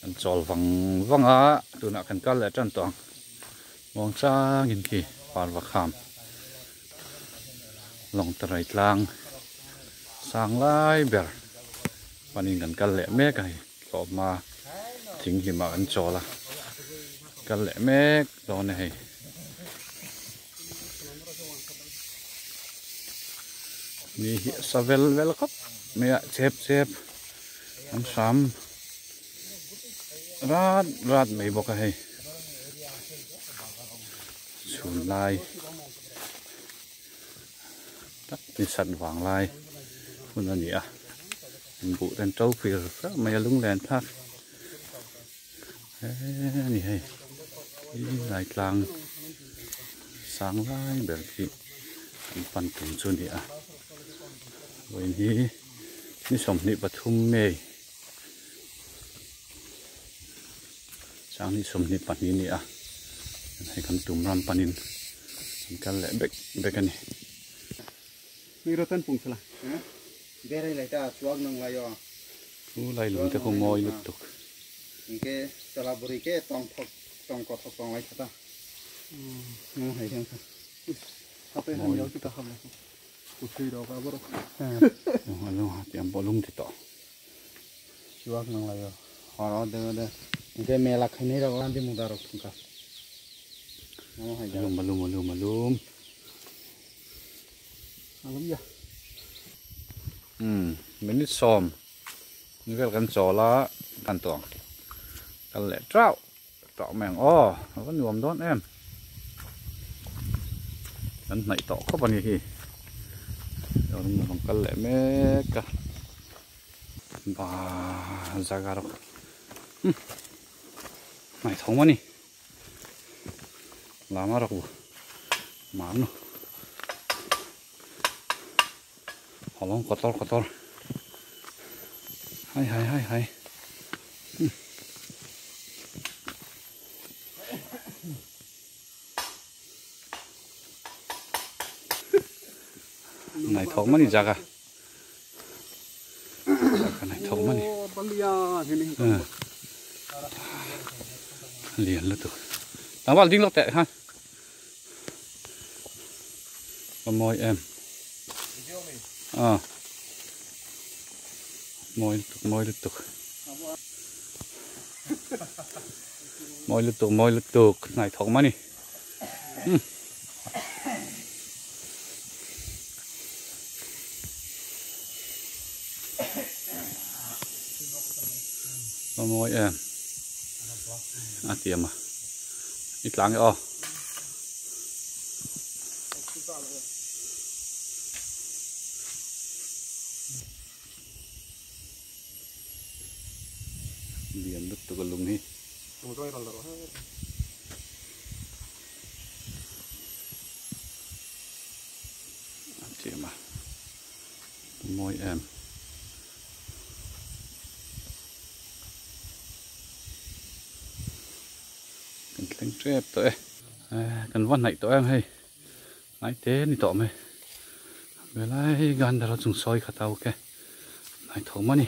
kan chol á, wanga tuna kan kal le tan tong mong sa ngin ki par wa kham long trai tlang sang lai ber panin kan kal le me kai ko ma thing hi ma an chola kal le me do ne hei ni hi savel vel kap me chep chep am sam rát rát mấy bọc hay xuống lai tắt đi sẵn vàng laiคุณอันนี้อ่ะมันบุเป็นเจ้าเปลือกไม่ลุงแลนทักเอ้นี่ให้นี่ลายกลางสางลายแบบที่ปันตุนชนนี่อ่ะวันนี้นี่สมนิปทุมเมย์ sang ni som ni pani ni a hai kan tum ram panin. Kan le bek bek ani. Mi ro tan pung sala. Bere lai ta chuak nang lai yo u lai lung te ko moi lut tuk ke sala buri ke tong thok tong ko thok tong lai khata no hai thang sa ape han yo kita ka lu lu ha tiam bo lung ti to chuak nang lai yo horo de de ke me la khani ro lan di muda ro ka no hai ja malum malum malum malum. Alum ya. Um minute som. Ni vel kan cho la kan tong kan le trao. Trao meng o nó nuông đón em. Kan nai to ko pani hi rồi nó không kan le me ka ba zaga ro này thống quá nè làm mà rồi mắm nó họ long có to có to hay hay hay hay này thống mà nè ra cả cái này thống mà nè balia thế này Ừ liền lên tụi tao vào dinh lọc tệ ha. Và môi em. À môi liên tục môi liên tục môi liên tục môi liên tục này thống mà nè Ừ à tiệm à. Ít lắng o. Liền đứt từ cái lùng đi. À tiệm à. Môi em trép tụi à, cần văn này tội em hay. Nãy thế thì tội mày. Về lại gần đó là dùng soi khát tao ok này thấu mà nè